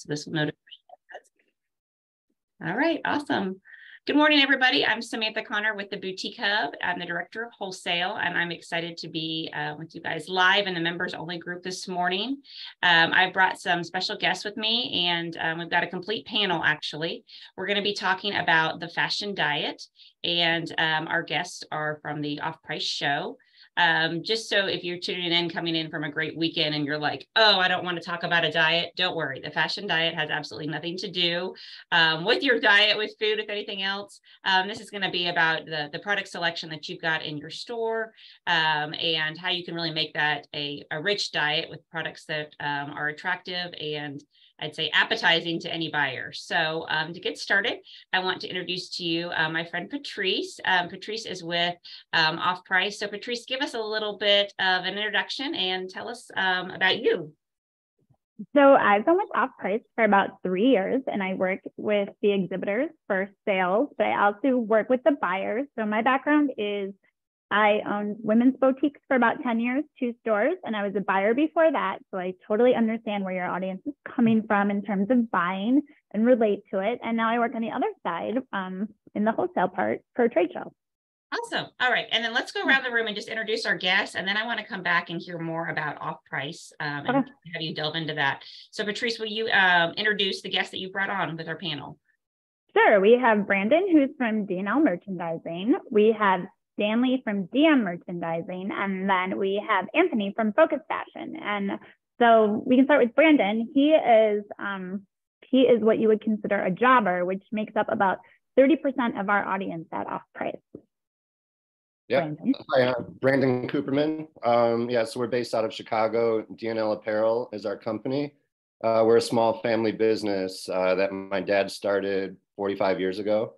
So this will notify. All right, awesome. Good morning, everybody. I'm Samantha Connor with the Boutique Hub. I'm the Director of Wholesale, and I'm excited to be uh, with you guys live in the members only group this morning. Um, I brought some special guests with me, and um, we've got a complete panel actually. We're going to be talking about the fashion diet, and um, our guests are from the Off Price Show. Um, just so if you're tuning in, coming in from a great weekend and you're like, oh, I don't want to talk about a diet, don't worry. The fashion diet has absolutely nothing to do um, with your diet, with food, if anything else. Um, this is going to be about the, the product selection that you've got in your store um, and how you can really make that a, a rich diet with products that um, are attractive and I'd say appetizing to any buyer. So um, to get started, I want to introduce to you uh, my friend Patrice. Um, Patrice is with um, Off Price. So Patrice, give us a little bit of an introduction and tell us um, about you. So I've been with Off Price for about three years, and I work with the exhibitors for sales, but I also work with the buyers. So my background is I owned women's boutiques for about 10 years, two stores, and I was a buyer before that. So I totally understand where your audience is coming from in terms of buying and relate to it. And now I work on the other side um, in the wholesale part for a trade show. Awesome. All right. And then let's go around the room and just introduce our guests. And then I want to come back and hear more about off price um, and okay. have you delve into that. So, Patrice, will you um, introduce the guests that you brought on with our panel? Sure. We have Brandon, who's from DNL Merchandising. We have Stanley from DM Merchandising, and then we have Anthony from Focus Fashion. And so we can start with Brandon. He is um, he is what you would consider a jobber, which makes up about 30% of our audience at off price. Yeah, Brandon. Hi, uh, Brandon Cooperman. Um, yeah, so we're based out of Chicago. DNL Apparel is our company. Uh, we're a small family business uh, that my dad started 45 years ago.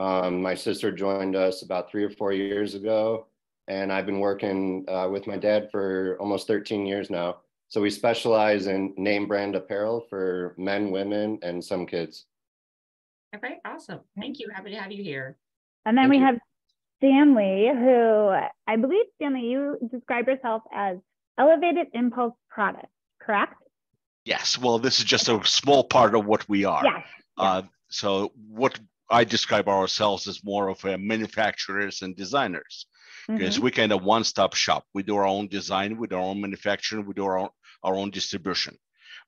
Um, my sister joined us about three or four years ago, and I've been working uh, with my dad for almost 13 years now. So we specialize in name brand apparel for men, women, and some kids. Okay, awesome. Thank you. Happy to have you here. And then Thank we you. have Stanley, who I believe, Stanley, you describe yourself as elevated impulse product, correct? Yes. Well, this is just a small part of what we are. Yes. Uh, so what I describe ourselves as more of a manufacturers and designers because mm-hmm. we kind of one-stop shop. We do our own design, we do our own manufacturing, we do our own, our own distribution.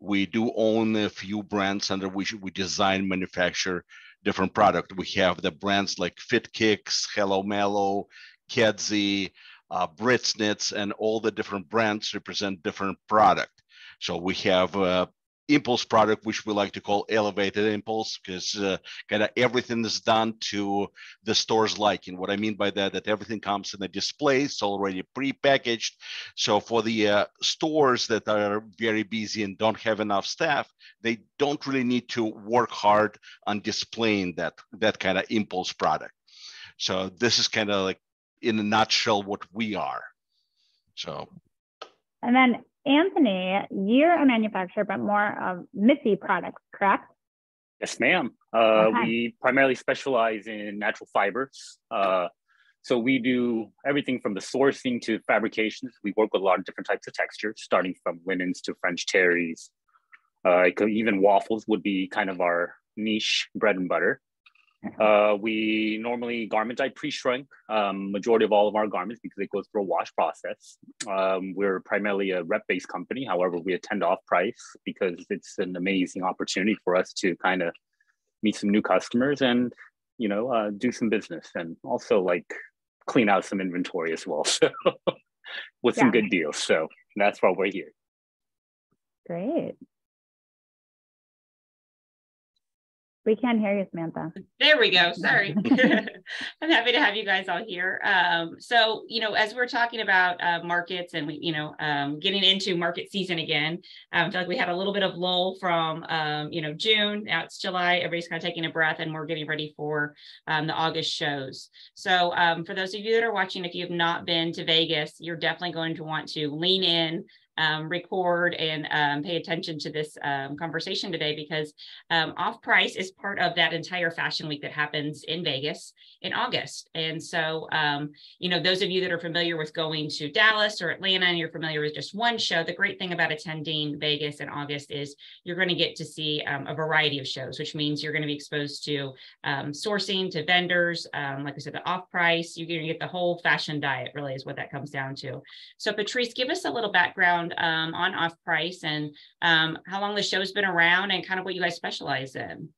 We do own a few brands under which we design, manufacture different product. We have the brands like Fit Kicks, Hello Mello, Kedzie, uh, Britts Knits, and all the different brands represent different product. So we have uh, impulse product, which we like to call elevated impulse, because uh, kind of everything is done to the store's liking. What I mean by that, that everything comes in a display, it's already pre-packaged. So for the uh, stores that are very busy and don't have enough staff, they don't really need to work hard on displaying that that kind of impulse product. So this is kind of like in a nutshell what we are. So. And then Anthony, you're a manufacturer, but more of Missy products, correct? Yes, ma'am. Uh, okay. We primarily specialize in natural fibers. Uh, so we do everything from the sourcing to fabrications. We work with a lot of different types of textures, starting from linens to French terries. Uh, even waffles would be kind of our niche bread and butter. Uh, we normally garment dye pre-shrink um, majority of all of our garments because it goes through a wash process. Um, we're primarily a rep-based company. However, we attend off price because it's an amazing opportunity for us to kind of meet some new customers and you know uh, do some business and also like clean out some inventory as well. So with yeah. some good deals. So that's why we're here. Great. We can't hear you, Samantha. There we go. Sorry. I'm happy to have you guys all here. Um, so, you know, as we're talking about uh, markets and we, you know, um, getting into market season again, um, I feel like we had a little bit of lull from, um, you know, June. Now it's July. Everybody's kind of taking a breath and we're getting ready for um, the August shows. So, um, for those of you that are watching, if you have not been to Vegas, you're definitely going to want to lean in um, record and um, pay attention to this um, conversation today because um, off price is part of that entire fashion week that happens in Vegas in August. And so, um, you know, those of you that are familiar with going to Dallas or Atlanta and you're familiar with just one show, the great thing about attending Vegas in August is you're going to get to see um, a variety of shows, which means you're going to be exposed to sourcing, to vendors, like I said, the off price. You're going to get the whole fashion diet, really, is what that comes down to. So, Patrice, give us a little background um, on Off Price and um, how long the show's been around and kind of what you guys specialize in.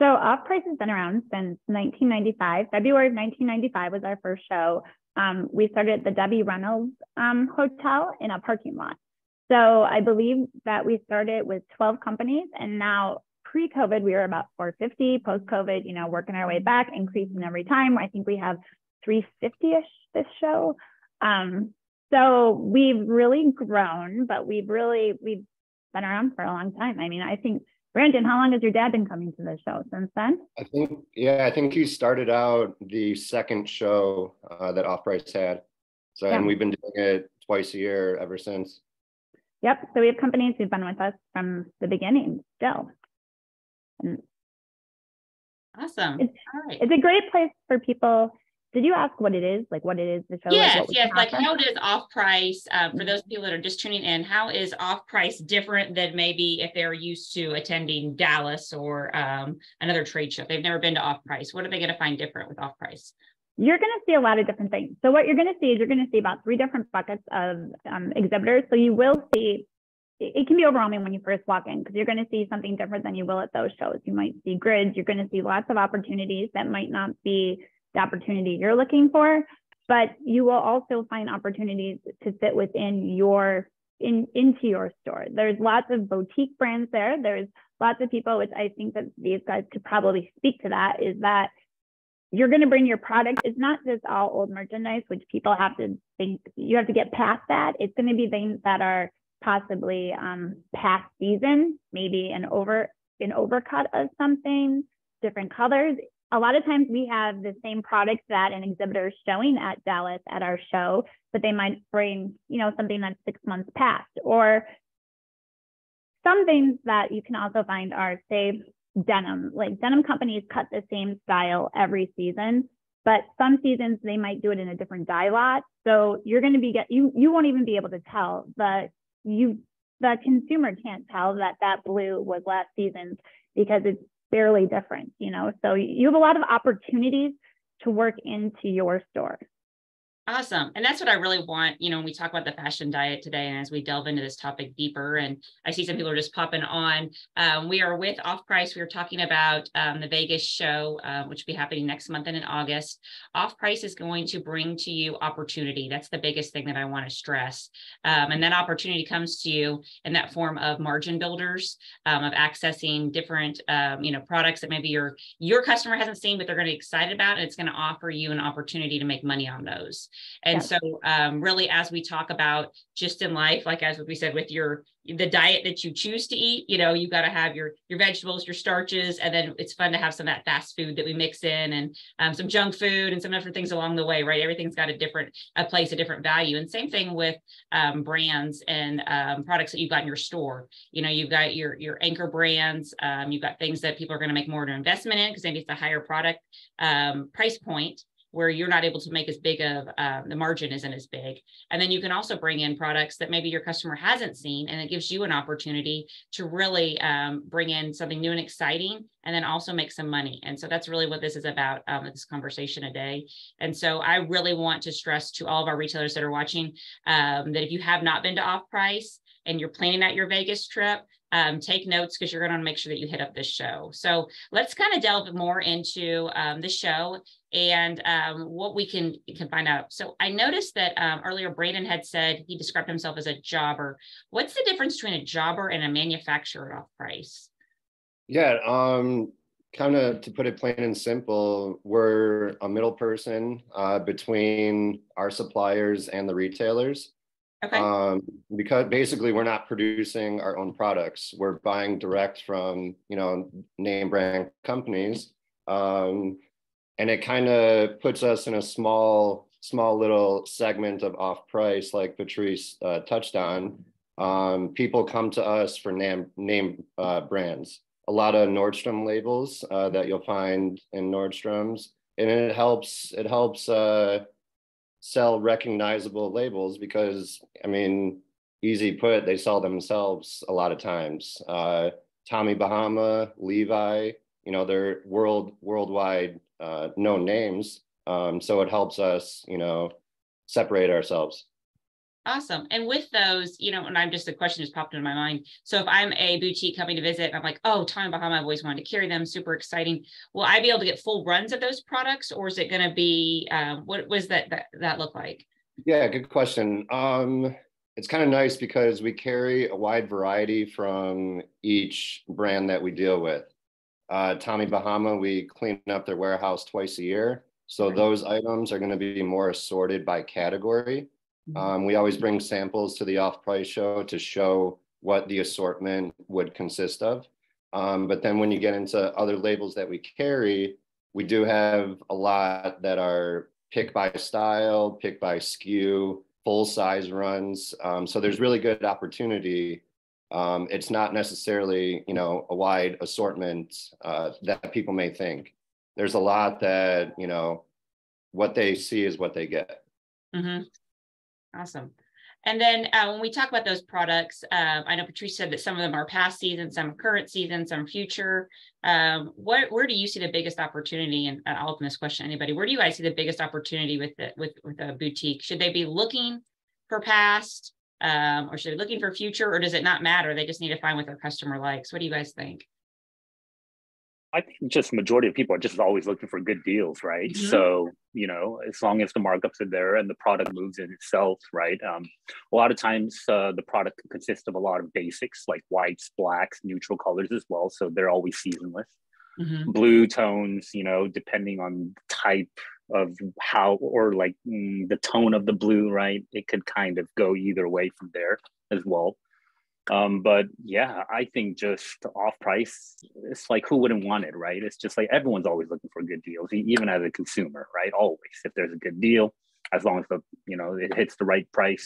So, Off Price has been around since 1995. February of 1995 was our first show. Um, we started at the Debbie Reynolds um, Hotel in a parking lot. So, I believe that we started with 12 companies, and now pre-COVID, we were about 450. Post-COVID, you know, working our way back, increasing every time. I think we have 350-ish this show. Um, so we've really grown, but we've really we've been around for a long time. I mean, I think Brandon, how long has your dad been coming to the show since then? I think yeah, I think he started out the second show uh, that Off Price had. So yeah. and we've been doing it twice a year ever since. Yep. So we have companies who've been with us from the beginning still. And awesome. It's, All right. it's a great place for people did you ask what it is? Like what it is the show yes like, yes like how does off price um, for mm-hmm. those people that are just tuning in how is off price different than maybe if they're used to attending dallas or um, another trade show? They've never been to off price what are they going to find different with off price you're going to see a lot of different things. So what you're going to see is you're going to see about three different buckets of um, exhibitors. So you will see it can be overwhelming when you first walk in because you're going to see something different than you will at those shows. You might see grids, you're going to see lots of opportunities that might not be the opportunity you're looking for, but you will also find opportunities to fit within your in into your store. There's lots of boutique brands there. There's lots of people, which I think that these guys could probably speak to that, is that you're going to bring your product. It's not just all old merchandise, which people have to think you have to get past that. It's going to be things that are possibly um, past season, maybe an over an overcut of something, different colors a lot of times we have the same product that an exhibitor is showing at Dallas at our show, but they might bring, you know, something that's six months past. Or some things that you can also find are, say, denim. Like denim companies cut the same style every season, but some seasons they might do it in a different dye lot. So you're going to be get you you won't even be able to tell the you the consumer can't tell that that blue was last season's because it's fairly different, you know. So you have a lot of opportunities to work into your store. Awesome. And that's what I really want, you know, when we talk about the fashion diet today, and as we delve into this topic deeper, and I see some people are just popping on. Um, we are with Off Price. We are talking about um, the Vegas show, uh, which will be happening next month and in August. Off Price is going to bring to you opportunity. That's the biggest thing that I want to stress. Um, and that opportunity comes to you in that form of margin builders, um, of accessing different, um, you know, products that maybe your your customer hasn't seen, but they're going to be excited about. And it's going to offer you an opportunity to make money on those. And so, um, really, as we talk about just in life, like as we said, with your the diet that you choose to eat, you know, you got to have your your vegetables, your starches, and then it's fun to have some of that fast food that we mix in, and um, some junk food, and some different things along the way, right? Everything's got a different a place, a different value, and same thing with um, brands and um, products that you've got in your store. You know, you've got your your anchor brands, um, you've got things that people are going to make more of an investment in because maybe it's a higher product um, price point where you're not able to make as big of um, the margin isn't as big. And then you can also bring in products that maybe your customer hasn't seen and it gives you an opportunity to really um, bring in something new and exciting and then also make some money. And so that's really what this is about um, this conversation today. And so i really want to stress to all of our retailers that are watching um, that if you have not been to off price and you're planning out your vegas trip um, take notes because you're going to make sure that you hit up this show. So let's kind of delve more into um, the show and um, what we can can find out. So I noticed that um, earlier Brandon had said he described himself as a jobber. What's the difference between a jobber and a manufacturer off price? Yeah, um, kind of to put it plain and simple, we're a middle person uh, between our suppliers and the retailers. Okay. Um, because basically we're not producing our own products. We're buying direct from, you know, name brand companies. Um, and it kind of puts us in a small small little segment of off price, like Patrice uh, touched on, um, people come to us for name, name uh, brands. A lot of Nordstrom labels uh, that you'll find in Nordstrom's, and it helps. It helps uh, sell recognizable labels because, I mean, easy put, they sell themselves a lot of times. Uh, Tommy Bahama, Levi, you know, they're world worldwide uh, known names. Um, so it helps us, you know, separate ourselves. Awesome. And with those, you know, and I'm just a question just popped into my mind. So if I'm a boutique coming to visit, I'm like, oh, Tommy Bahama, I've always wanted to carry them. Super exciting. Will I be able to get full runs of those products, or is it going to be um, what was that, that that look like? Yeah, good question. Um, it's kind of nice because we carry a wide variety from each brand that we deal with. Uh, Tommy Bahama, we clean up their warehouse twice a year. So those items are going to be more assorted by category. Um, we always bring samples to the off-price show to show what the assortment would consist of. Um, but then when you get into other labels that we carry, we do have a lot that are pick by style, pick by SKU, full size runs. Um, so there's really good opportunity. Um, it's not necessarily, you know, a wide assortment uh, that people may think. There's a lot that, you know, what they see is what they get. Mm-hmm. Awesome. And then uh, when we talk about those products, uh, I know Patrice said that some of them are past season, some current season, some future. Um, what, where do you see the biggest opportunity? And uh, I'll open this question to anybody. Where do you guys see the biggest opportunity with the, with with a boutique? Should they be looking for past, um, or should they be looking for future, or does it not matter? They just need to find what their customer likes. What do you guys think? I think just majority of people are just always looking for good deals, right? Mm-hmm. So you know, as long as the markups are there and the product moves in itself, right? Um, a lot of times uh, the product consists of a lot of basics like whites, blacks, neutral colors as well, so they're always seasonless. Mm-hmm. Blue tones, you know, depending on type of how or like mm, the tone of the blue, right? It could kind of go either way from there as well. Um, but yeah, I think just off price, it's like who wouldn't want it, right? It's just like everyone's always looking for good deals, even as a consumer, right? Always, if there's a good deal, as long as the you know it hits the right price,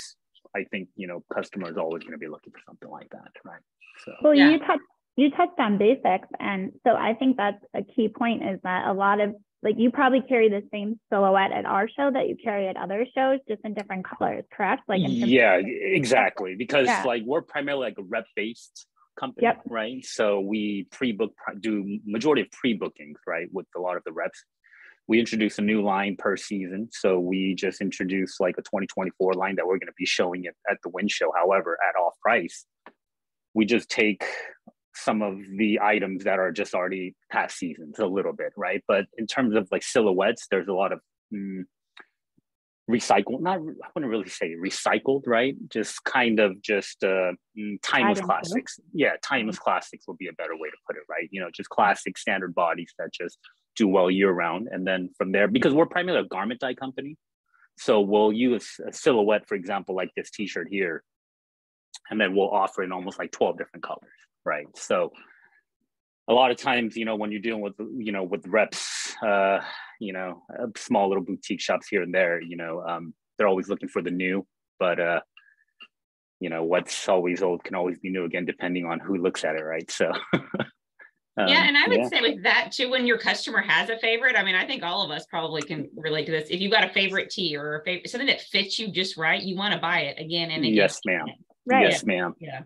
I think you know customers always going to be looking for something like that, right? So well, yeah. you touched you touched on basics, and so I think that's a key point is that a lot of like you probably carry the same silhouette at our show that you carry at other shows just in different colors correct like yeah exactly because yeah. like we're primarily like a rep based company yep. right so we pre-book do majority of pre-bookings right with a lot of the reps we introduce a new line per season so we just introduce like a 2024 line that we're going to be showing it at the wind show however at off price we just take some of the items that are just already past seasons a little bit, right? But in terms of like silhouettes, there's a lot of mm, recycled, not, I wouldn't really say recycled, right? Just kind of just uh, mm, timeless classics. Yeah, timeless mm-hmm. classics would be a better way to put it, right? You know, just classic standard bodies that just do well year round. And then from there, because we're primarily a garment dye company, so we'll use a silhouette, for example, like this t-shirt here, and then we'll offer in almost like 12 different colors right? So a lot of times, you know, when you're dealing with, you know, with reps, uh, you know, small little boutique shops here and there, you know, um, they're always looking for the new, but, uh, you know, what's always old can always be new again, depending on who looks at it, right? So, Um, yeah, and I would yeah. say with that too, when your customer has a favorite, I mean, I think all of us probably can relate to this. If you've got a favorite tea or a favorite something that fits you just right, you want to buy it again and again. Yes, ma'am. Right. Yes, ma'am. Yeah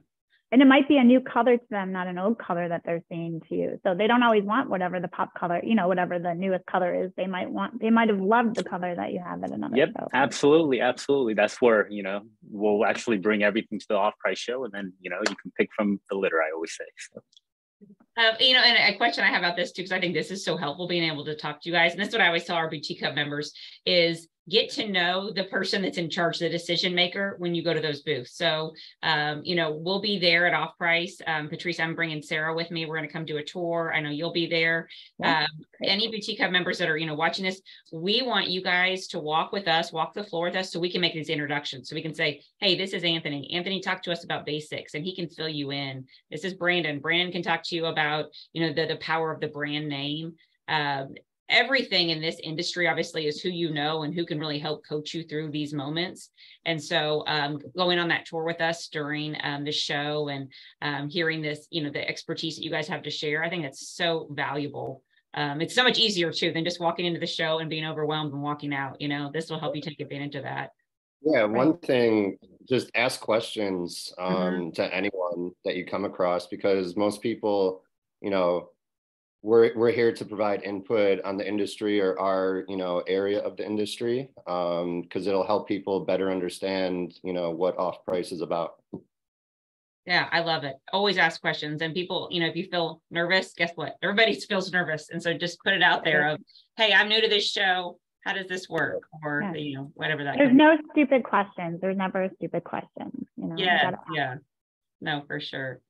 and it might be a new color to them, not an old color that they're seeing to you. So they don't always want whatever the pop color, you know, whatever the newest color is. They might want, they might have loved the color that you have at another. Yep, show. absolutely, absolutely. That's where you know we'll actually bring everything to the off-price show, and then you know you can pick from the litter. I always say. So. Uh, you know, and a question I have about this too, because I think this is so helpful being able to talk to you guys. And that's what I always tell our boutique hub members is get to know the person that's in charge, the decision maker, when you go to those booths. So, um, you know, we'll be there at off price. Um, Patrice, I'm bringing Sarah with me. We're going to come do a tour. I know you'll be there. Um, any boutique hub members that are, you know, watching this, we want you guys to walk with us, walk the floor with us so we can make these introductions. So we can say, hey, this is Anthony. Anthony talked to us about basics and he can fill you in. This is Brandon. Brandon can talk to you about, you know, the, the power of the brand name. Um, everything in this industry obviously is who you know and who can really help coach you through these moments and so um, going on that tour with us during um, the show and um, hearing this you know the expertise that you guys have to share i think it's so valuable um, it's so much easier too than just walking into the show and being overwhelmed and walking out you know this will help you take advantage of that yeah one thing just ask questions mm-hmm. um, mm-hmm. to anyone that you come across because most people you know we're we're here to provide input on the industry or our you know area of the industry because um, it'll help people better understand you know what off price is about. Yeah i love it. Always ask questions and people you know if you feel nervous guess what? Everybody feels nervous and so just put it out there of hey i'm new to this show. How does this work? Or yeah. you know whatever that there's no stupid questions. There's never a stupid question you know? Yeah yeah. No for sure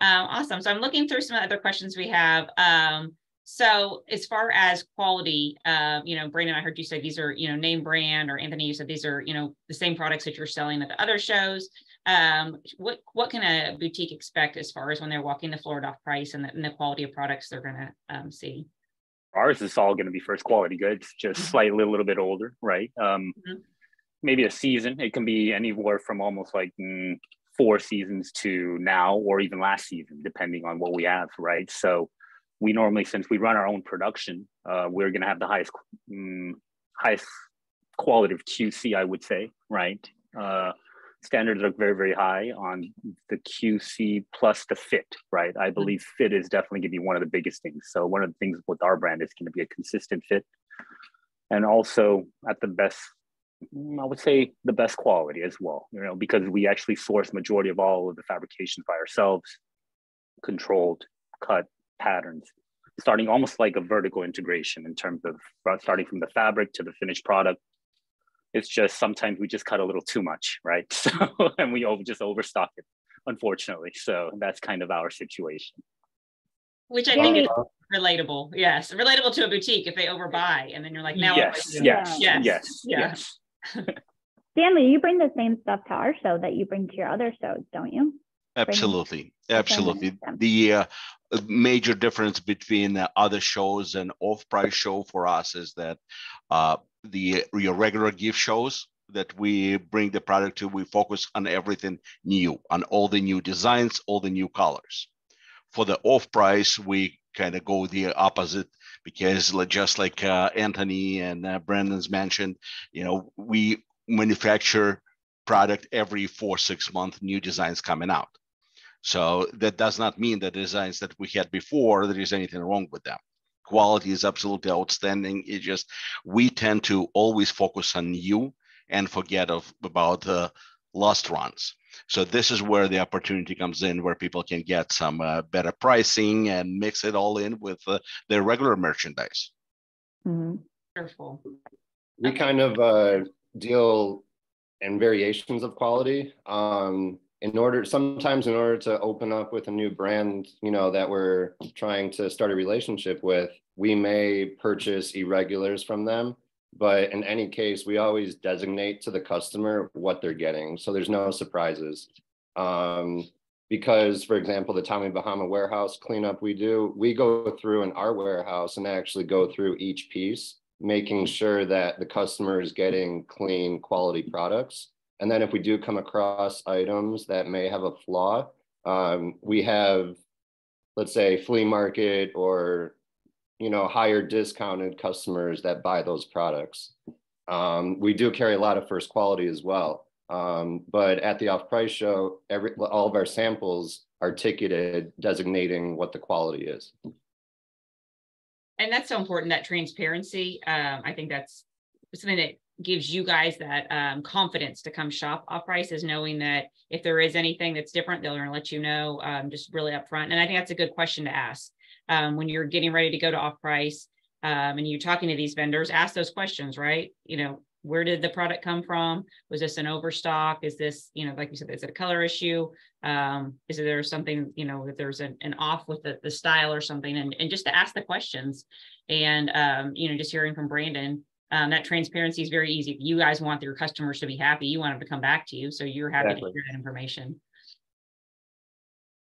um, awesome. So I'm looking through some other questions we have. Um, so as far as quality, uh, you know, Brandon, I heard you say these are, you know, name brand, or Anthony, you said these are, you know, the same products that you're selling at the other shows. Um, what what can a boutique expect as far as when they're walking the floor at off price and the, and the quality of products they're going to um, see? Ours is all going to be first quality goods, just mm-hmm. slightly a little bit older, right? Um, mm-hmm. Maybe a season. It can be anywhere from almost like mm, four seasons to now or even last season, depending on what we have, right? So we normally, since we run our own production, uh, we're going to have the highest um, highest quality of QC, I would say, right? Uh, standards are very, very high on the QC plus the fit, right? I believe fit is definitely going to be one of the biggest things. So one of the things with our brand is going to be a consistent fit, and also at the best I would say the best quality as well, you know, because we actually source majority of all of the fabrications by ourselves, controlled cut patterns, starting almost like a vertical integration in terms of starting from the fabric to the finished product. It's just sometimes we just cut a little too much, right? So and we over just overstock it, unfortunately. So that's kind of our situation. Which I think is relatable. Yes, relatable to a boutique if they overbuy, and then you're like, now yes, yes, yes, yes, yes. Stanley, you bring the same stuff to our show that you bring to your other shows, don't you? Absolutely, absolutely. The uh, major difference between uh, other shows and off-price show for us is that uh, the your regular gift shows that we bring the product to, we focus on everything new, on all the new designs, all the new colors. For the off-price, we kind of go the opposite because just like uh, Anthony and uh, Brandon's mentioned, you know, we manufacture product every four, six months, new designs coming out. So that does not mean the designs that we had before, there is anything wrong with them. Quality is absolutely outstanding. It just, we tend to always focus on new and forget of about the lost runs. So this is where the opportunity comes in, where people can get some uh, better pricing and mix it all in with uh, their regular merchandise. Mm-hmm. Wonderful. We okay. kind of uh, deal in variations of quality. Um, in order, sometimes in order to open up with a new brand, you know, that we're trying to start a relationship with, we may purchase irregulars from them but in any case, we always designate to the customer what they're getting. So there's no surprises. Um, because, for example, the Tommy Bahama warehouse cleanup we do, we go through in our warehouse and actually go through each piece, making sure that the customer is getting clean quality products. And then if we do come across items that may have a flaw, um, we have, let's say, flea market or you know, higher discounted customers that buy those products. Um, we do carry a lot of first quality as well. Um, but at the off-price show, every all of our samples are ticketed, designating what the quality is. And that's so important that transparency. Um, I think that's something that gives you guys that um, confidence to come shop off price is knowing that if there is anything that's different, to let you know um, just really upfront. And I think that's a good question to ask um, when you're getting ready to go to off price um, and you're talking to these vendors, ask those questions, right? You know, where did the product come from? Was this an overstock? Is this, you know, like you said, is it a color issue? Um, is there something, you know, that there's an, an off with the, the style or something? And, and just to ask the questions and, um, you know, just hearing from Brandon, um, that transparency is very easy. If you guys want your customers to be happy. You want them to come back to you. So you're happy exactly. to hear that information.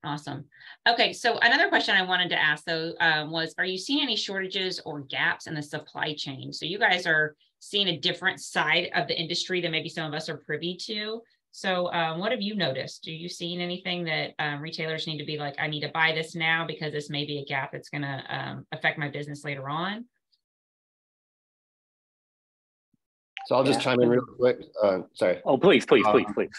Awesome. Okay, so another question I wanted to ask though um, was, are you seeing any shortages or gaps in the supply chain? So you guys are seeing a different side of the industry than maybe some of us are privy to. So um, what have you noticed? Are you seeing anything that um, retailers need to be like, I need to buy this now because this may be a gap that's going to um, affect my business later on? So I'll just yeah. chime in real quick. Uh, sorry. Oh, please, please, please, um, please.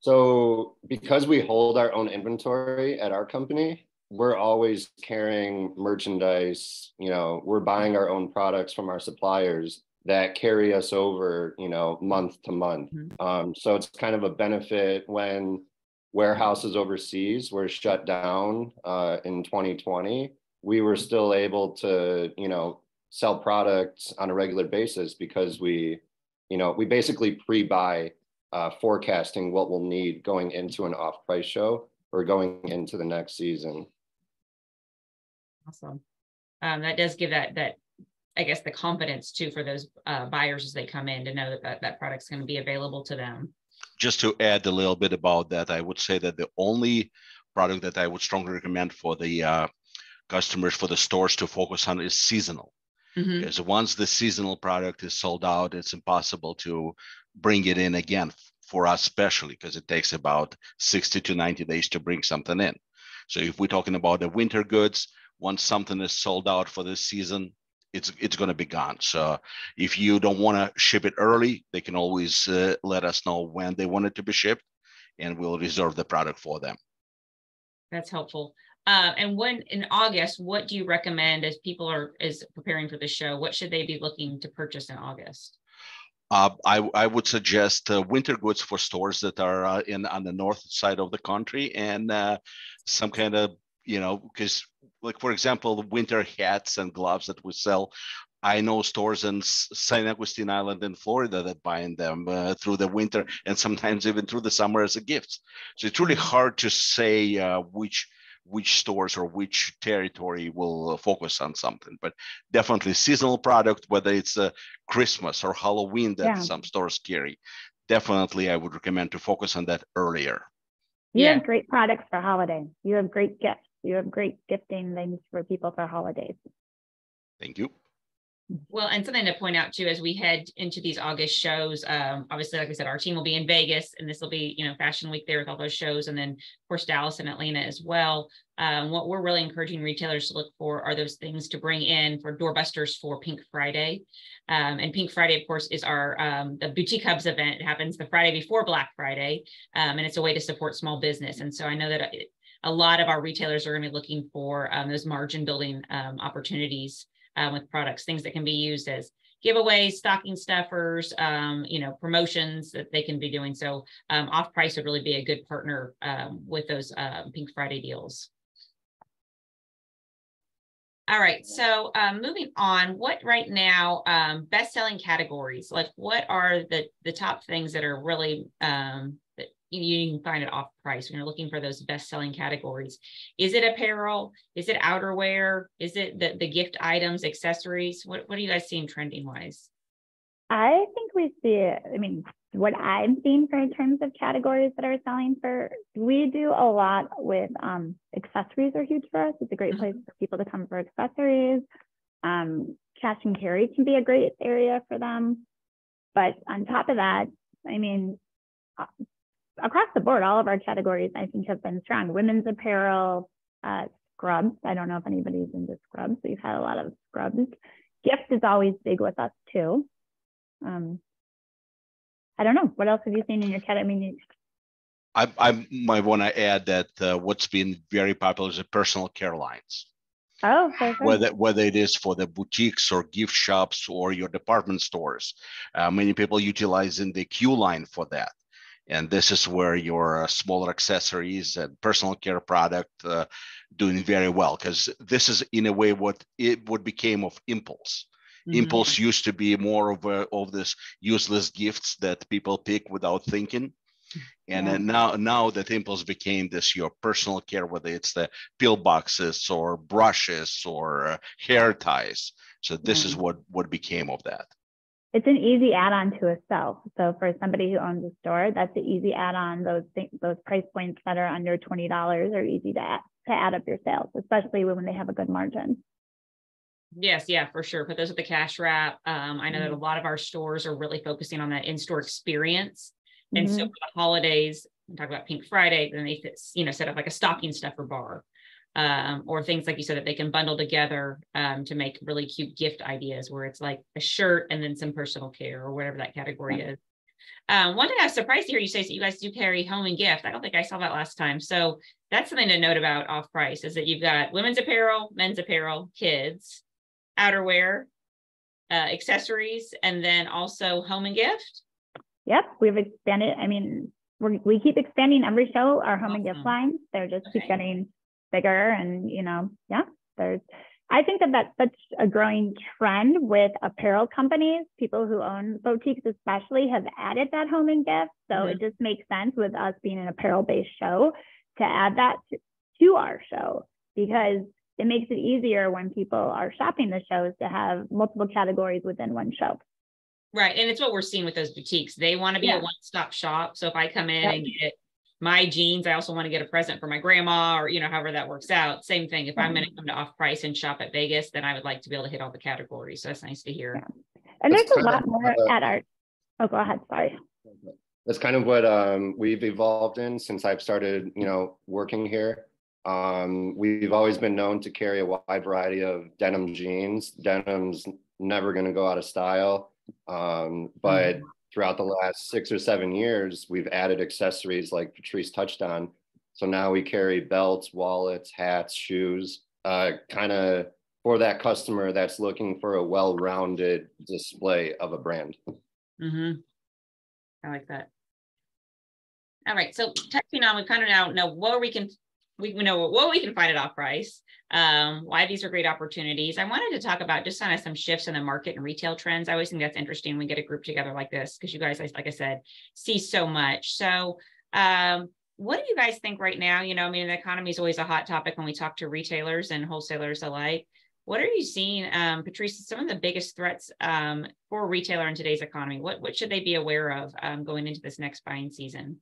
So because we hold our own inventory at our company, we're always carrying merchandise, you know, we're buying our own products from our suppliers that carry us over, you know, month to month. Mm-hmm. Um, so it's kind of a benefit when warehouses overseas were shut down uh, in 2020. We were still able to, you know, sell products on a regular basis because we, you know, we basically pre-buy uh, forecasting what we'll need going into an off-price show or going into the next season. Awesome. Um, that does give that that I guess the confidence too for those uh, buyers as they come in to know that that, that product's going to be available to them. Just to add a little bit about that, I would say that the only product that I would strongly recommend for the uh, customers for the stores to focus on is seasonal. Mm-hmm. Because once the seasonal product is sold out, it's impossible to bring it in again for us, especially because it takes about 60 to 90 days to bring something in. So if we're talking about the winter goods, once something is sold out for this season, it's it's going to be gone. So if you don't want to ship it early, they can always uh, let us know when they want it to be shipped, and we'll reserve the product for them. That's helpful. Uh, and when in August, what do you recommend as people are is preparing for the show? What should they be looking to purchase in August? Uh, I, I would suggest uh, winter goods for stores that are uh, in on the north side of the country and uh, some kind of you know because like for example the winter hats and gloves that we sell I know stores in St. Augustine Island in Florida that buy them uh, through the winter and sometimes even through the summer as a gift. So it's really hard to say uh, which which stores or which territory will uh, focus on something but definitely seasonal product whether it's a christmas or halloween that yeah. some stores carry definitely i would recommend to focus on that earlier. You yeah. have great products for holiday. You have great gifts. You have great gifting things for people for holidays. Thank you well, and something to point out too, as we head into these August shows, um, obviously, like I said, our team will be in Vegas, and this will be, you know, Fashion Week there with all those shows, and then of course Dallas and Atlanta as well. Um, what we're really encouraging retailers to look for are those things to bring in for doorbusters for Pink Friday, um, and Pink Friday, of course, is our um, the Boutique Hubs event. It happens the Friday before Black Friday, um, and it's a way to support small business. And so I know that a lot of our retailers are going to be looking for um, those margin building opportunities um, with products, things that can be used as giveaways, stocking stuffers, um, you know, promotions that they can be doing. So um, off price would really be a good partner um, with those uh, Pink Friday deals. All right, so um, moving on, what right now um, best-selling categories? Like, what are the the top things that are really um, you can find it off price when you're looking for those best selling categories. Is it apparel? Is it outerwear? Is it the, the gift items, accessories? What, what are you guys seeing trending wise? I think we see it. I mean, what I've seen for in terms of categories that are selling for, we do a lot with um, accessories are huge for us. It's a great place mm-hmm. for people to come for accessories. Um, cash and carry can be a great area for them. But on top of that, I mean, across the board, all of our categories I think have been strong. Women's apparel, uh, scrubs. I don't know if anybody's into scrubs. We've had a lot of scrubs. Gift is always big with us too. Um, I don't know. What else have you seen in your cat? I mean, I, I might want to add that uh, what's been very popular is the personal care lines. Oh, whether whether it is for the boutiques or gift shops or your department stores, uh, many people utilizing the Q line for that and this is where your uh, smaller accessories and personal care product uh, doing very well because this is in a way what it what became of impulse mm-hmm. impulse used to be more of a, of this useless gifts that people pick without thinking and yeah. then now now that impulse became this your personal care whether it's the pill boxes or brushes or uh, hair ties so this mm-hmm. is what what became of that it's an easy add-on to a sell. So for somebody who owns a store, that's an easy add-on. Those th- those price points that are under twenty dollars are easy to add, to add up your sales, especially when they have a good margin. Yes, yeah, for sure. Put those at the cash wrap. Um, I know mm-hmm. that a lot of our stores are really focusing on that in-store experience. And mm-hmm. so for the holidays, talk about Pink Friday, then they you know set up like a stocking stuffer bar um, or things like you said that they can bundle together um, to make really cute gift ideas where it's like a shirt and then some personal care or whatever that category is. Um, one thing I was surprised to hear you say is that you guys do carry home and gift. I don't think I saw that last time. So that's something to note about off price is that you've got women's apparel, men's apparel, kids, outerwear, uh, accessories, and then also home and gift. Yep, we've expanded. I mean, we we keep expanding every show our home awesome. and gift lines. They're just okay. keep getting bigger and you know yeah there's i think that that's such a growing trend with apparel companies people who own boutiques especially have added that home and gift so mm-hmm. it just makes sense with us being an apparel based show to add that to, to our show because it makes it easier when people are shopping the shows to have multiple categories within one show Right. And it's what we're seeing with those boutiques. They want to be yeah. a one stop shop. So if I come in yep. and get my jeans, I also want to get a present for my grandma or, you know, however that works out. Same thing. If I'm going to come to off price and shop at Vegas, then I would like to be able to hit all the categories. So that's nice to hear. Yeah. And that's there's a lot more at our, oh, go ahead. Sorry. That's kind of what um, we've evolved in since I've started, you know, working here. Um, we've always been known to carry a wide variety of denim jeans. Denim's never going to go out of style. Um, but mm-hmm throughout the last six or seven years, we've added accessories like Patrice touched on. So now we carry belts, wallets, hats, shoes, uh, kind of for that customer that's looking for a well-rounded display of a brand. Mm-hmm. I like that. All right. So touching on, we kind of now know what we can we know what we can find at off price, um, why these are great opportunities. I wanted to talk about just kind of some shifts in the market and retail trends. I always think that's interesting. When we get a group together like this because you guys, like I said, see so much. So, um, what do you guys think right now? You know, I mean, the economy is always a hot topic when we talk to retailers and wholesalers alike. What are you seeing, um, Patrice? Some of the biggest threats um, for a retailer in today's economy. What what should they be aware of um, going into this next buying season?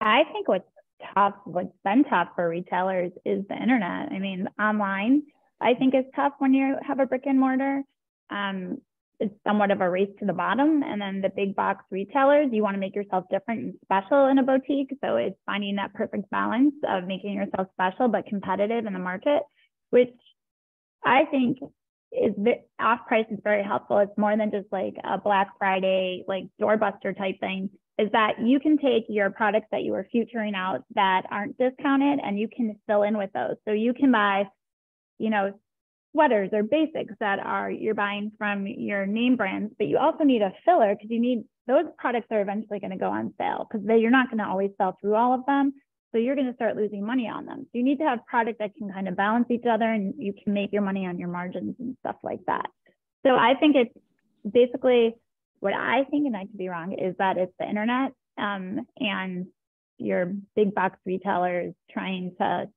I think what's tough, what's been tough for retailers is the internet. I mean, online, I think is tough when you have a brick and mortar. Um, it's somewhat of a race to the bottom. And then the big box retailers, you want to make yourself different and special in a boutique. So it's finding that perfect balance of making yourself special but competitive in the market, which I think is off price is very helpful. It's more than just like a Black Friday, like doorbuster type thing is that you can take your products that you are futuring out that aren't discounted and you can fill in with those. So you can buy, you know, sweaters or basics that are you're buying from your name brands, but you also need a filler because you need those products are eventually going to go on sale because you're not going to always sell through all of them. So you're going to start losing money on them. So you need to have product that can kind of balance each other and you can make your money on your margins and stuff like that. So I think it's basically what I think, and I could be wrong, is that it's the internet um, and your big box retailers trying to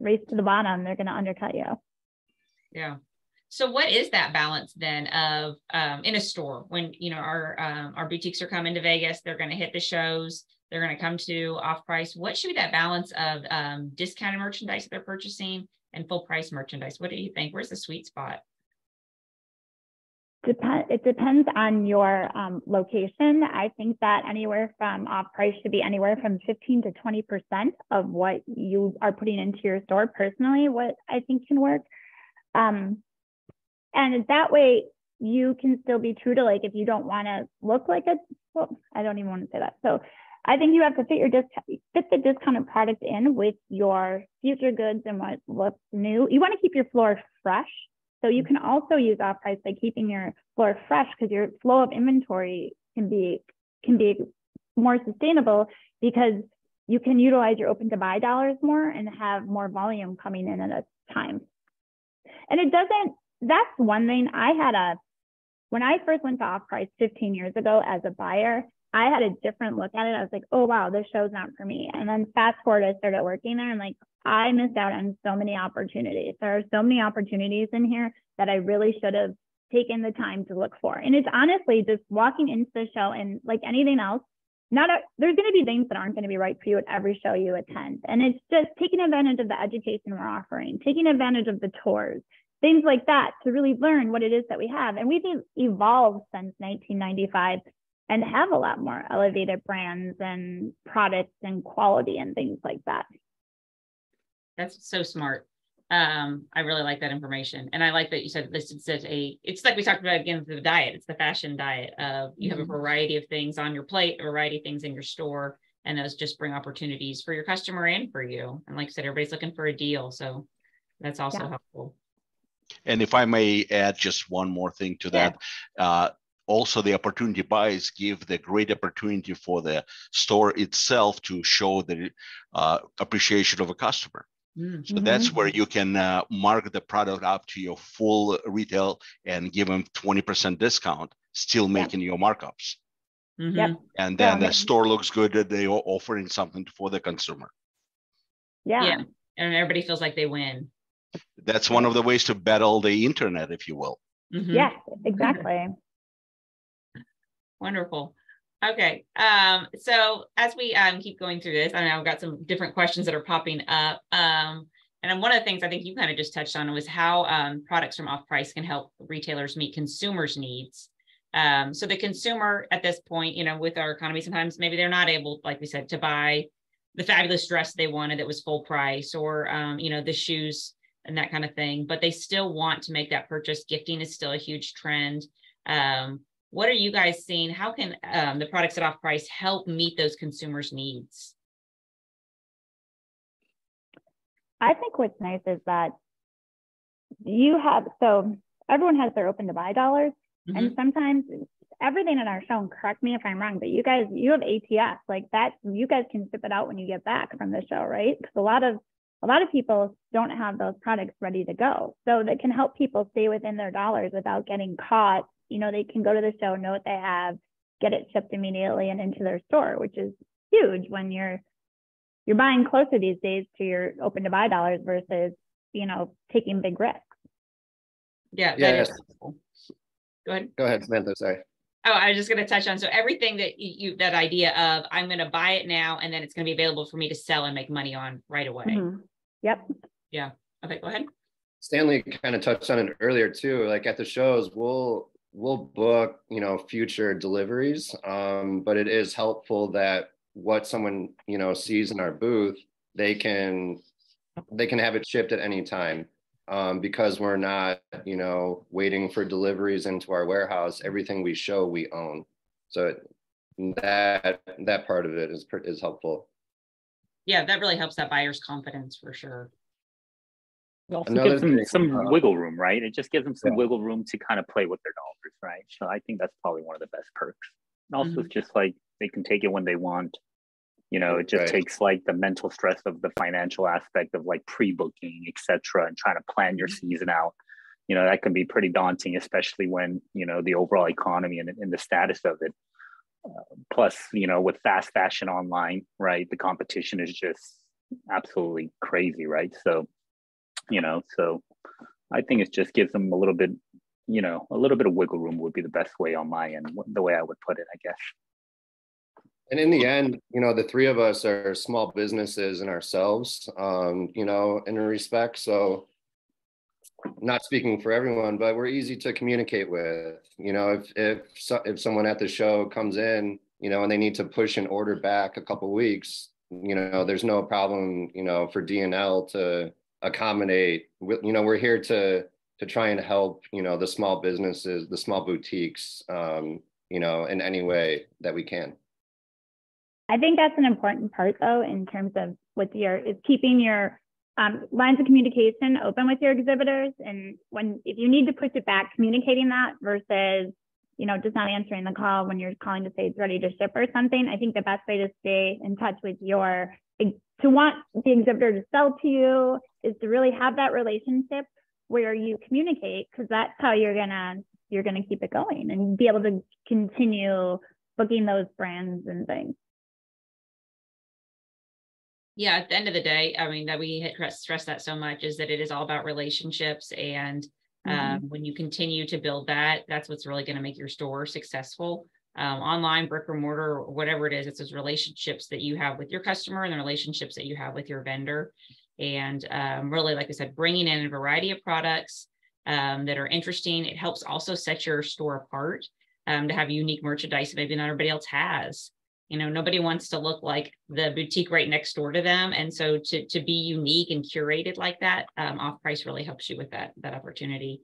race to the bottom. They're going to undercut you. Yeah. So what is that balance then of um, in a store when you know our um, our boutiques are coming to Vegas? They're going to hit the shows. They're going to come to off price. What should be that balance of um, discounted merchandise that they're purchasing and full price merchandise? What do you think? Where's the sweet spot? It depends on your um, location. I think that anywhere from off price should be anywhere from 15 to 20% of what you are putting into your store personally, what I think can work. Um, and that way you can still be true to like if you don't want to look like a well, I don't even want to say that. So I think you have to fit your discount fit the discounted product in with your future goods and what what's new. You want to keep your floor fresh so you can also use off price by keeping your floor fresh because your flow of inventory can be can be more sustainable because you can utilize your open to buy dollars more and have more volume coming in at a time. And it doesn't, that's one thing I had a, when I first went to off price 15 years ago as a buyer, I had a different look at it. I was like, oh, wow, this show's not for me. And then fast forward, I started working there and like, I missed out on so many opportunities. There are so many opportunities in here that I really should have taken the time to look for. And it's honestly just walking into the show and like anything else, not a, there's going to be things that aren't going to be right for you at every show you attend. And it's just taking advantage of the education we're offering, taking advantage of the tours, things like that to really learn what it is that we have. And we've evolved since 1995 and have a lot more elevated brands and products and quality and things like that. That's so smart. Um, I really like that information. And I like that you said this is a, it's like we talked about again, the diet, it's the fashion diet of you have a mm-hmm. variety of things on your plate, a variety of things in your store, and those just bring opportunities for your customer and for you. And like I said, everybody's looking for a deal. So that's also yeah. helpful. And if I may add just one more thing to that, yeah. uh, also the opportunity buys give the great opportunity for the store itself to show the uh, appreciation of a customer. Mm-hmm. So that's where you can uh, mark the product up to your full retail and give them 20% discount, still making your markups. Mm-hmm. Yep. And then yeah, the store looks good that they are offering something for the consumer. Yeah. yeah. And everybody feels like they win that's one of the ways to battle the internet, if you will. Mm-hmm. Yes, exactly. Wonderful. Okay. Um, so as we um, keep going through this, I know I've got some different questions that are popping up. Um, and one of the things I think you kind of just touched on was how um, products from off price can help retailers meet consumers' needs. Um, so the consumer at this point, you know, with our economy, sometimes maybe they're not able, like we said, to buy the fabulous dress they wanted that was full price or, um, you know, the shoes and that kind of thing, but they still want to make that purchase. Gifting is still a huge trend. Um, what are you guys seeing? How can um, the products at off price help meet those consumers' needs? I think what's nice is that you have so everyone has their open to buy dollars, mm-hmm. and sometimes everything in our show. And correct me if I'm wrong, but you guys you have ATS like that. You guys can ship it out when you get back from the show, right? Because a lot of a lot of people don't have those products ready to go. So that can help people stay within their dollars without getting caught. You know, they can go to the show, know what they have, get it shipped immediately and into their store, which is huge when you're you're buying closer these days to your open to buy dollars versus, you know, taking big risks. Yeah. Yes. Go ahead. Go ahead, Samantha. Sorry. Oh, I was just going to touch on so everything that you that idea of I'm going to buy it now and then it's going to be available for me to sell and make money on right away. Mm-hmm. Yep. Yeah. Okay, go ahead. Stanley kind of touched on it earlier too. Like at the shows, we'll we'll book, you know, future deliveries. Um, but it is helpful that what someone, you know, sees in our booth, they can they can have it shipped at any time. Um, because we're not, you know, waiting for deliveries into our warehouse. Everything we show, we own. So that that part of it is is helpful yeah, that really helps that buyer's confidence for sure. It also Another gives them some uh, wiggle room, right? It just gives them some yeah. wiggle room to kind of play with their dollars, right? So I think that's probably one of the best perks. And also, mm-hmm. it's just like they can take it when they want. You know, it just right. takes like the mental stress of the financial aspect of like pre-booking, etc., and trying to plan your mm-hmm. season out. You know, that can be pretty daunting, especially when you know the overall economy and, and the status of it plus, you know, with fast fashion online, right? The competition is just absolutely crazy, right? So, you know, so I think it just gives them a little bit, you know, a little bit of wiggle room would be the best way on my end, the way I would put it, I guess. And in the end, you know, the three of us are small businesses and ourselves, um, you know, in a respect. So not speaking for everyone, but we're easy to communicate with. You know, if if if someone at the show comes in, you know, and they need to push an order back a couple weeks, you know, there's no problem, you know, for DNL to accommodate. You know, we're here to to try and help, you know, the small businesses, the small boutiques, um, you know, in any way that we can. I think that's an important part, though, in terms of with your is keeping your um, lines of communication open with your exhibitors and when if you need to push it back communicating that versus you know just not answering the call when you're calling to say it's ready to ship or something i think the best way to stay in touch with your to want the exhibitor to sell to you is to really have that relationship where you communicate because that's how you're gonna you're gonna keep it going and be able to continue booking those brands and things yeah at the end of the day i mean that we stress that so much is that it is all about relationships and Mm-hmm. Um, when you continue to build that, that's what's really going to make your store successful. Um, online, brick or mortar, or whatever it is, it's those relationships that you have with your customer and the relationships that you have with your vendor. And um, really, like I said, bringing in a variety of products um, that are interesting. It helps also set your store apart um, to have unique merchandise that maybe not everybody else has. You know, nobody wants to look like the boutique right next door to them, and so to to be unique and curated like that, um, off price really helps you with that that opportunity.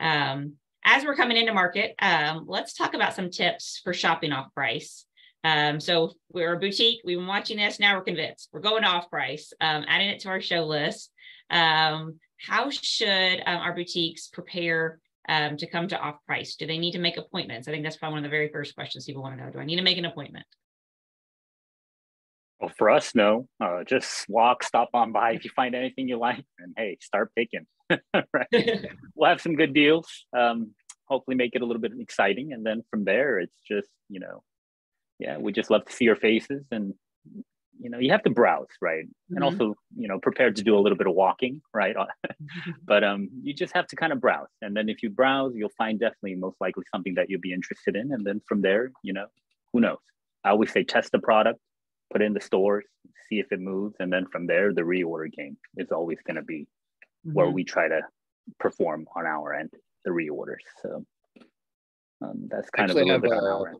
Um, as we're coming into market, um, let's talk about some tips for shopping off price. Um, so we're a boutique. We've been watching this. Now we're convinced. We're going off price, um, adding it to our show list. Um, how should um, our boutiques prepare um, to come to off price? Do they need to make appointments? I think that's probably one of the very first questions people want to know. Do I need to make an appointment? Well, for us, no. Uh, just walk, stop on by if you find anything you like, and hey, start picking. right? we'll have some good deals. Um, hopefully, make it a little bit exciting, and then from there, it's just you know, yeah, we just love to see your faces and you know you have to browse right mm-hmm. and also you know prepared to do a little bit of walking right but um you just have to kind of browse and then if you browse you'll find definitely most likely something that you'll be interested in and then from there you know who knows i always say test the product put in the stores see if it moves and then from there the reorder game is always going to be mm-hmm. where we try to perform on our end the reorders so um, that's kind Actually, of a little bit on our end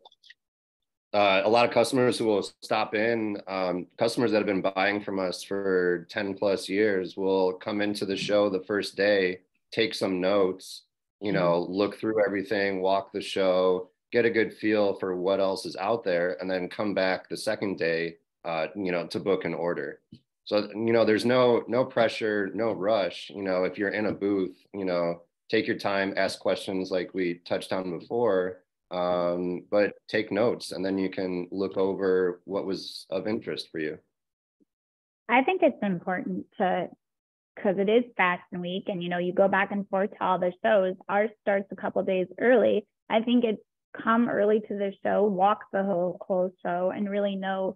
uh, a lot of customers who will stop in, um, customers that have been buying from us for 10 plus years will come into the show the first day, take some notes, you mm-hmm. know, look through everything, walk the show, get a good feel for what else is out there, and then come back the second day, uh, you know, to book an order. So, you know, there's no no pressure, no rush. You know, if you're in a booth, you know, take your time, ask questions like we touched on before um, but take notes and then you can look over what was of interest for you. I think it's important to because it is fashion week and you know you go back and forth to all the shows ours starts a couple days early i think it's come early to the show walk the whole whole show and really know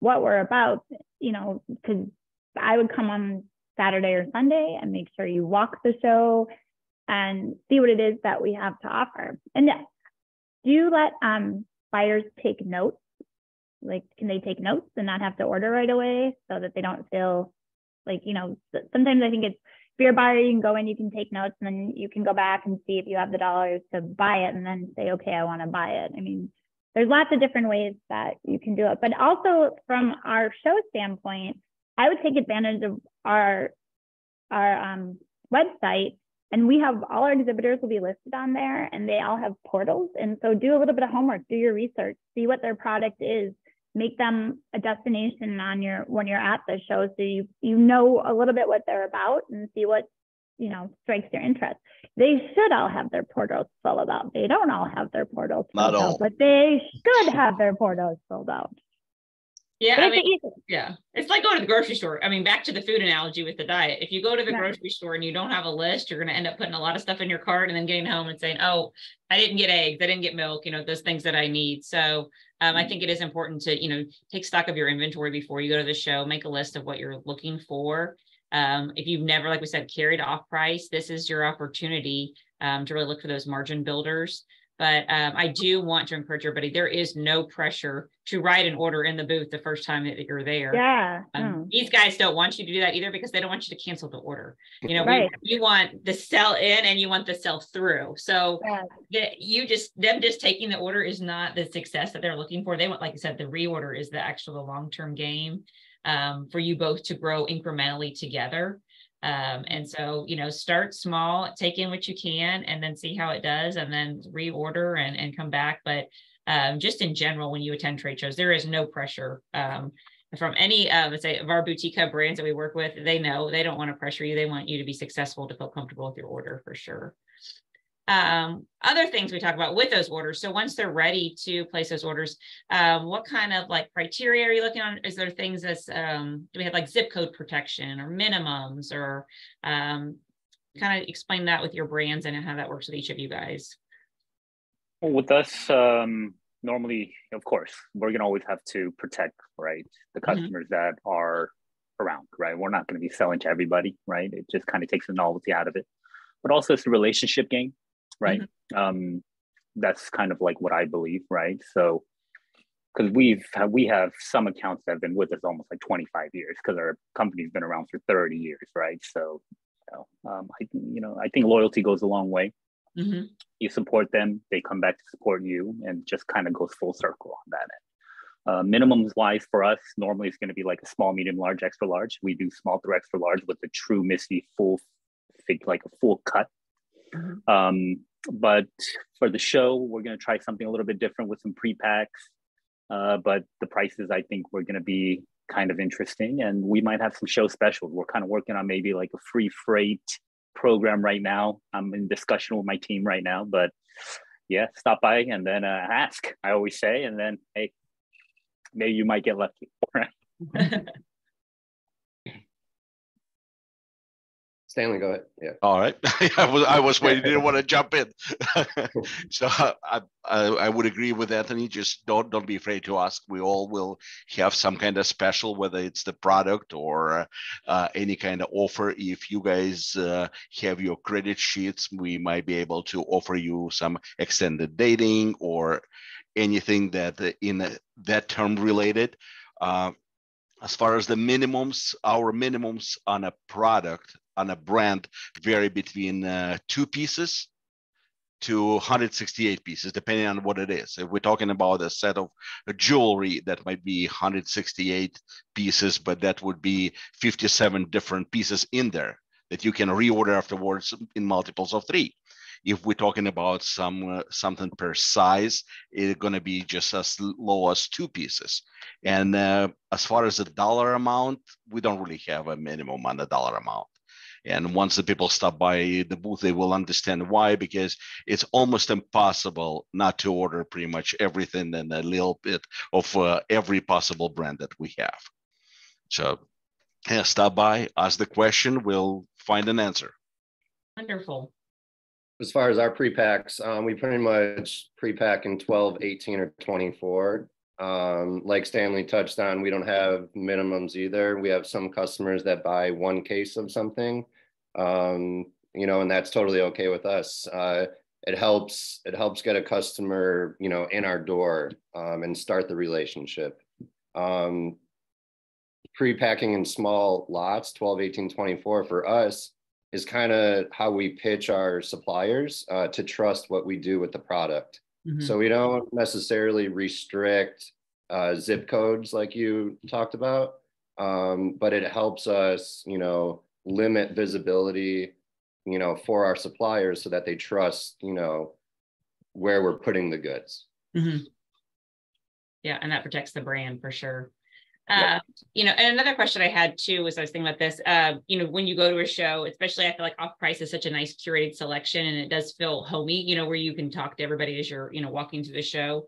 what we're about you know because i would come on saturday or sunday and make sure you walk the show and see what it is that we have to offer and yes do you let um, buyers take notes? Like, can they take notes and not have to order right away so that they don't feel like, you know, sometimes I think it's if you're a buyer, you can go in, you can take notes, and then you can go back and see if you have the dollars to buy it and then say, okay, I want to buy it. I mean, there's lots of different ways that you can do it. But also from our show standpoint, I would take advantage of our our um, website and we have all our exhibitors will be listed on there and they all have portals. And so do a little bit of homework, do your research, see what their product is, make them a destination on your when you're at the show so you you know a little bit what they're about and see what you know strikes your interest. They should all have their portals filled out. They don't all have their portals filled Not all. out, but they should have their portals filled out. Yeah, I mean, yeah, it's like going to the grocery store. I mean, back to the food analogy with the diet. If you go to the grocery store and you don't have a list, you're going to end up putting a lot of stuff in your cart and then getting home and saying, "Oh, I didn't get eggs, I didn't get milk," you know, those things that I need. So, um, I mm-hmm. think it is important to, you know, take stock of your inventory before you go to the show. Make a list of what you're looking for. Um, if you've never, like we said, carried off price, this is your opportunity um, to really look for those margin builders. But um, I do want to encourage everybody. There is no pressure to write an order in the booth the first time that you're there. Yeah. Um, These guys don't want you to do that either because they don't want you to cancel the order. You know, right. we, you want the sell in and you want the sell through. So yeah. you just them just taking the order is not the success that they're looking for. They want, like I said, the reorder is the actual long term game um, for you both to grow incrementally together. Um, and so, you know, start small, take in what you can, and then see how it does, and then reorder and, and come back. But um, just in general, when you attend trade shows, there is no pressure um, from any, let's say, of our boutique brands that we work with. They know they don't want to pressure you. They want you to be successful to feel comfortable with your order for sure um, other things we talk about with those orders. So once they're ready to place those orders, um, what kind of like criteria are you looking on? Is there things that's um, do we have like zip code protection or minimums or um, kind of explain that with your brands and how that works with each of you guys? Well, with us, um, normally, of course, we're gonna always have to protect right the mm-hmm. customers mm-hmm. that are around, right? We're not going to be selling to everybody, right? It just kind of takes the novelty out of it. but also it's a relationship game, right? Mm-hmm. Um, that's kind of like what I believe, right? So because we've we have some accounts that have been with us almost like 25 years because our company's been around for 30 years, right? So, you know, um, I you know I think loyalty goes a long way. Mm-hmm. You support them, they come back to support you, and just kind of goes full circle on that end. Uh, minimums wise for us, normally it's going to be like a small, medium, large, extra large. We do small through extra large with the true Misty full, like a full cut. Mm-hmm. Um, but for the show, we're going to try something a little bit different with some pre packs. Uh, but the prices, I think, we're going to be kind of interesting, and we might have some show specials. We're kind of working on maybe like a free freight program right now. I'm in discussion with my team right now, but yeah, stop by and then uh, ask. I always say, and then hey, maybe you might get lucky. Stanley, go ahead. Yeah. All right. I was I was waiting. Didn't want to jump in. so I, I, I would agree with Anthony. Just don't don't be afraid to ask. We all will have some kind of special, whether it's the product or uh, any kind of offer. If you guys uh, have your credit sheets, we might be able to offer you some extended dating or anything that uh, in that term related. Uh, as far as the minimums, our minimums on a product on a brand vary between uh, two pieces to 168 pieces, depending on what it is. If we're talking about a set of jewelry, that might be 168 pieces, but that would be 57 different pieces in there that you can reorder afterwards in multiples of three. If we're talking about some uh, something per size, it's going to be just as low as two pieces. And uh, as far as the dollar amount, we don't really have a minimum on the dollar amount. And once the people stop by the booth, they will understand why, because it's almost impossible not to order pretty much everything and a little bit of uh, every possible brand that we have. So yeah, stop by, ask the question, we'll find an answer. Wonderful. As far as our pre-packs, um, we pretty much pre-pack in 12, 18, or 24. Um, like Stanley touched on, we don't have minimums either. We have some customers that buy one case of something um, you know, and that's totally okay with us. Uh, it helps it helps get a customer, you know, in our door um, and start the relationship. Um, pre-packing in small lots, 12, 18, 24 for us is kind of how we pitch our suppliers uh, to trust what we do with the product. Mm-hmm. So we don't necessarily restrict uh, zip codes like you talked about, um, but it helps us, you know, limit visibility, you know, for our suppliers so that they trust, you know, where we're putting the goods. Mm-hmm. Yeah, and that protects the brand for sure. Uh, you know, and another question I had too was I was thinking about this. Uh, you know, when you go to a show, especially I feel like off price is such a nice curated selection, and it does feel homey. You know, where you can talk to everybody as you're, you know, walking to the show.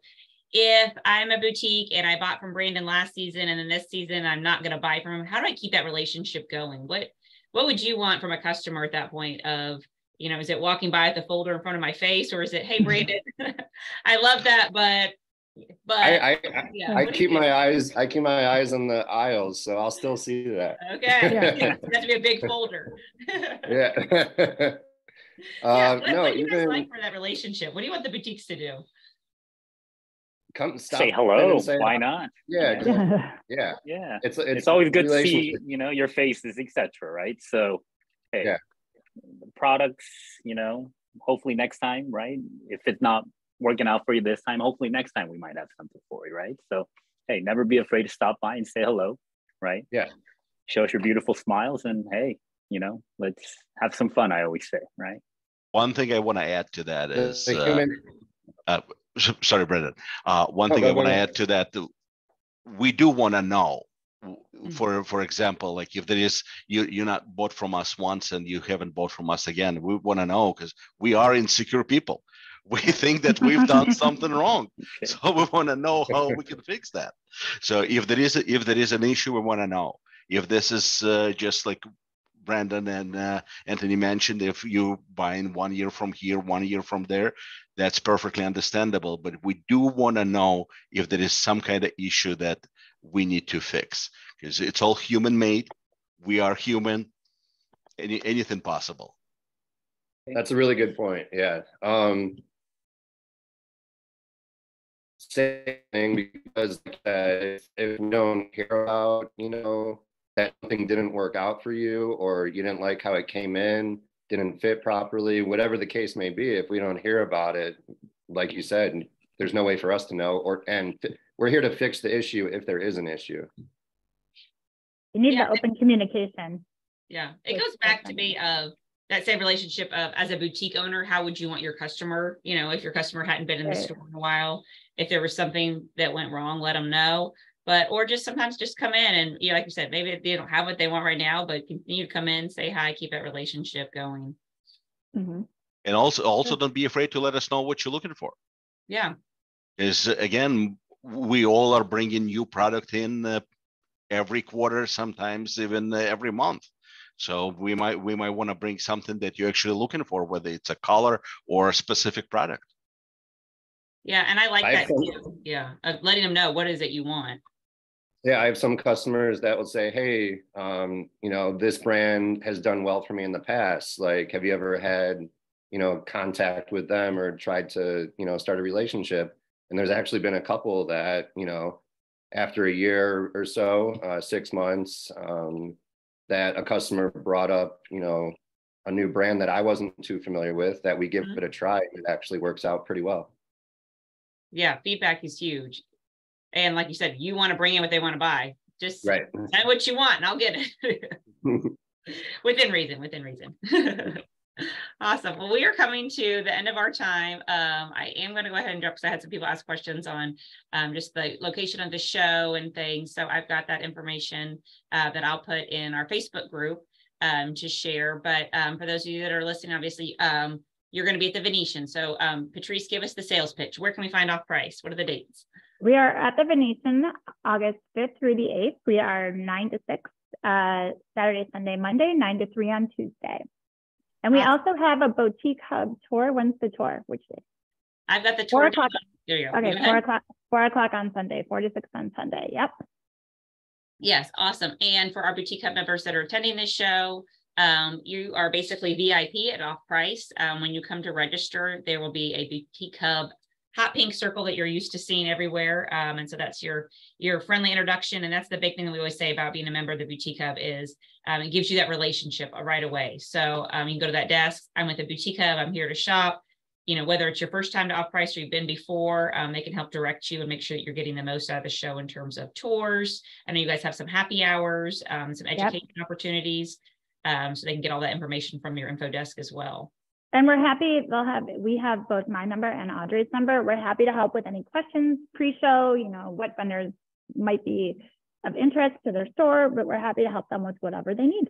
If I'm a boutique and I bought from Brandon last season, and then this season I'm not going to buy from him, how do I keep that relationship going? What what would you want from a customer at that point of you know is it walking by the folder in front of my face or is it hey brandon i love that but but I I, yeah, I keep my eyes I keep my eyes on the aisles, so I'll still see that. Okay, yeah. that's to be a big folder. yeah. uh, yeah. What, no, what do you even, guys like for that relationship? What do you want the boutiques to do? come stop say hello say why not yeah yeah yeah, yeah. It's, it's, it's always good to see you know your faces etc right so hey yeah. products you know hopefully next time right if it's not working out for you this time hopefully next time we might have something for you right so hey never be afraid to stop by and say hello right yeah show us your beautiful smiles and hey you know let's have some fun i always say right one thing i want to add to that is uh, uh, sorry, Brendan. Uh, one thing I want to add to that, we do want to know. Mm-hmm. For for example, like if there is you you're not bought from us once and you haven't bought from us again, we want to know because we are insecure people. We think that we've done something wrong, so we want to know how we can fix that. So if there is a, if there is an issue, we want to know. If this is uh, just like Brandon and uh, Anthony mentioned, if you buying one year from here, one year from there, that's perfectly understandable. But we do want to know if there is some kind of issue that we need to fix because it's all human made. We are human. Any, anything possible. That's a really good point. Yeah. Um, same thing because uh, if we don't hear about, you know, that something didn't work out for you or you didn't like how it came in, didn't fit properly, whatever the case may be, if we don't hear about it, like you said, there's no way for us to know or and we're here to fix the issue if there is an issue. You need yeah. the open communication. Yeah. It goes back to me of that same relationship of as a boutique owner, how would you want your customer, you know, if your customer hadn't been in the store in a while, if there was something that went wrong, let them know but or just sometimes just come in and you know, like you said, maybe they don't have what they want right now, but continue to come in, say hi, keep that relationship going. Mm-hmm. And also, also don't be afraid to let us know what you're looking for. Yeah. Is again, we all are bringing new product in uh, every quarter, sometimes even uh, every month. So we might we might want to bring something that you're actually looking for, whether it's a color or a specific product. Yeah, and I like I that too. Yeah, uh, letting them know what is it you want yeah, I have some customers that will say, "Hey, um, you know, this brand has done well for me in the past. Like, have you ever had, you know, contact with them or tried to, you know, start a relationship?" And there's actually been a couple that, you know, after a year or so, uh, six months, um, that a customer brought up, you know, a new brand that I wasn't too familiar with that we give mm-hmm. it a try. It actually works out pretty well. Yeah, feedback is huge. And like you said, you want to bring in what they want to buy. Just right. say what you want and I'll get it. within reason, within reason. awesome. Well, we are coming to the end of our time. Um, I am going to go ahead and drop because I had some people ask questions on um, just the location of the show and things. So I've got that information uh, that I'll put in our Facebook group um, to share. But um, for those of you that are listening, obviously, um, you're going to be at the Venetian. So um, Patrice, give us the sales pitch. Where can we find off price? What are the dates? We are at the Venetian August 5th through the 8th. We are 9 to 6 uh, Saturday, Sunday, Monday, 9 to 3 on Tuesday. And we awesome. also have a boutique hub tour. When's the tour? Which day? I've got the tour. Four o'clock. There you go. Okay, four o'clock. Four o'clock on Sunday. Four to six on Sunday. Yep. Yes, awesome. And for our boutique hub members that are attending this show, um, you are basically VIP at off price. Um, when you come to register, there will be a boutique hub hot pink circle that you're used to seeing everywhere. Um, and so that's your your friendly introduction. And that's the big thing that we always say about being a member of the Boutique Hub is um, it gives you that relationship right away. So um, you can go to that desk. I'm with the Boutique Hub. I'm here to shop. You know, whether it's your first time to off price or you've been before, um, they can help direct you and make sure that you're getting the most out of the show in terms of tours. I know you guys have some happy hours, um, some education yep. opportunities. Um, so they can get all that information from your info desk as well. And we're happy, they'll have, we have both my number and Audrey's number. We're happy to help with any questions pre-show, you know, what vendors might be of interest to their store, but we're happy to help them with whatever they need.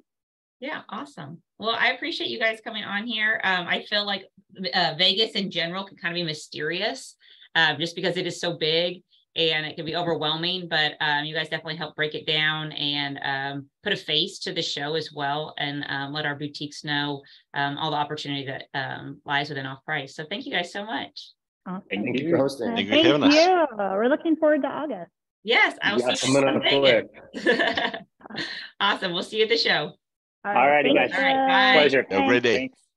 Yeah, awesome. Well, I appreciate you guys coming on here. Um, I feel like uh, Vegas in general can kind of be mysterious uh, just because it is so big and it can be overwhelming, but um, you guys definitely help break it down and um, put a face to the show as well and um, let our boutiques know um, all the opportunity that um, lies within off price. So thank you guys so much. Awesome. Thank you for hosting. Thank, thank you. you. We're looking forward to August. Yes, I'll yes, see you. awesome. We'll see you at the show. All righty, guys. All right, Pleasure. Have a great day. Thanks.